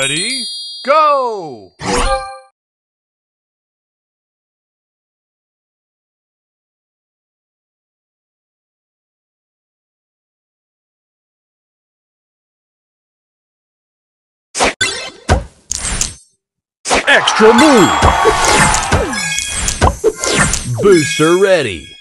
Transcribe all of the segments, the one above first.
Ready? Go! Extra move! Booster ready.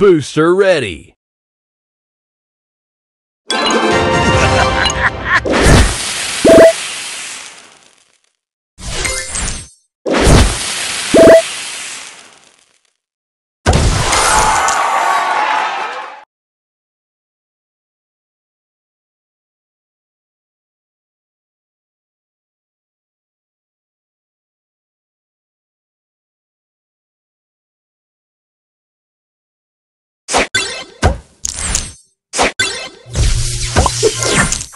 Booster ready.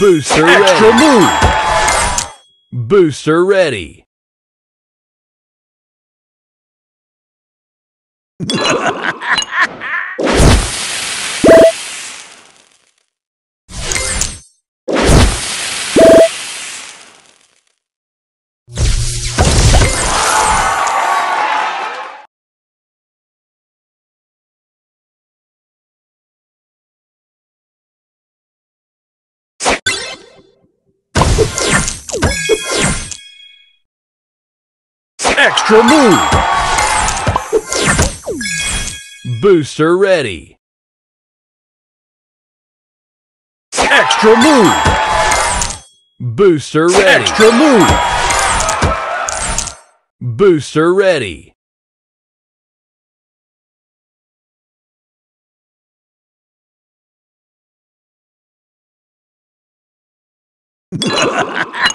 Booster Extra ready. move! Booster ready. Extra move! Booster ready! Extra move! Booster ready! Extra move! Booster ready! Ha ha ha!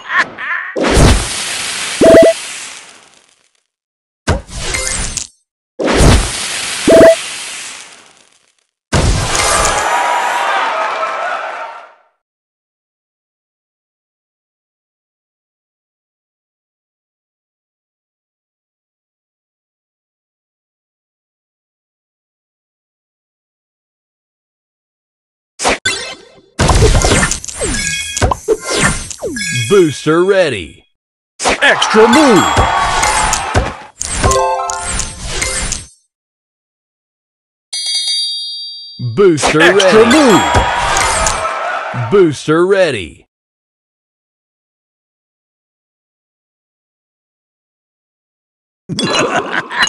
Booster ready. Extra move. Booster Extra ready. move. Booster ready.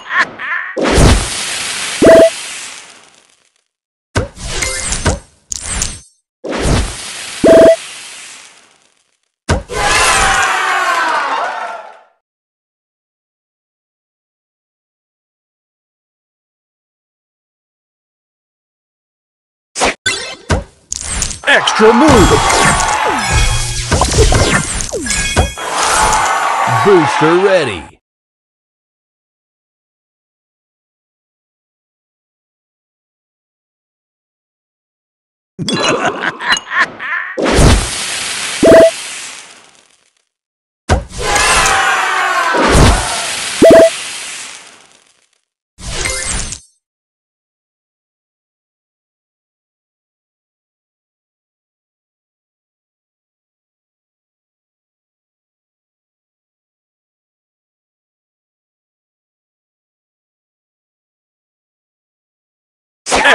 Extra move! Booster ready.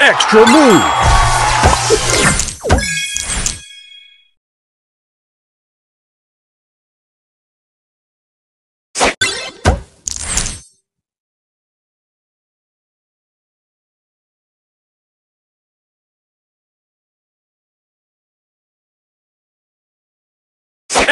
Extra move!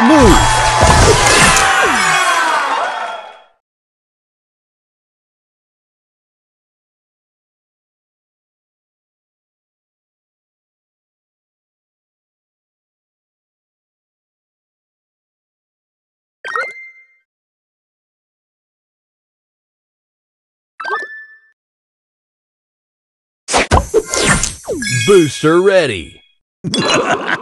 Move. Booster ready.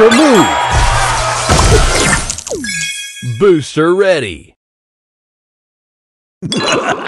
Extra move. Booster ready.